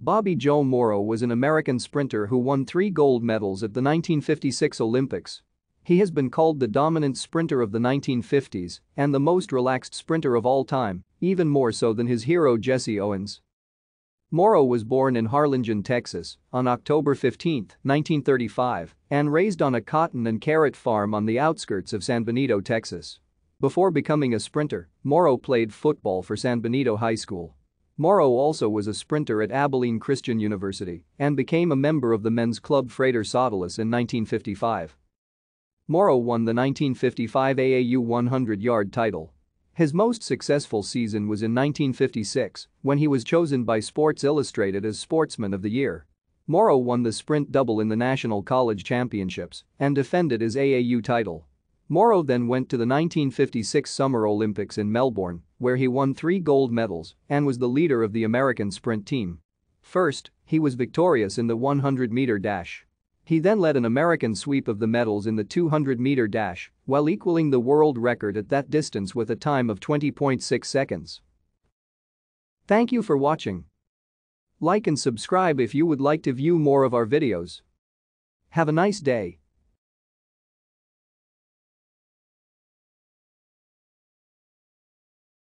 Bobby Joe Morrow was an American sprinter who won three gold medals at the 1956 Olympics. He has been called the dominant sprinter of the 1950s and the most relaxed sprinter of all time, even more so than his hero Jesse Owens. Morrow was born in Harlingen, Texas, on October 15, 1935, and raised on a cotton and carrot farm on the outskirts of San Benito, Texas. Before becoming a sprinter, Morrow played football for San Benito High School. Morrow also was a sprinter at Abilene Christian University and became a member of the men's club Frater Sodalis in 1955. Morrow won the 1955 AAU 100-yard title his most successful season was in 1956 when he was chosen by Sports Illustrated as Sportsman of the Year. Morrow won the sprint double in the National College Championships and defended his AAU title. Morrow then went to the 1956 Summer Olympics in Melbourne, where he won three gold medals and was the leader of the American sprint team. First, he was victorious in the 100-meter dash. He then led an American sweep of the medals in the 200-meter dash while equaling the world record at that distance with a time of 20.6 seconds. Thank you for watching. Like and subscribe if you would like to view more of our videos. Have a nice day.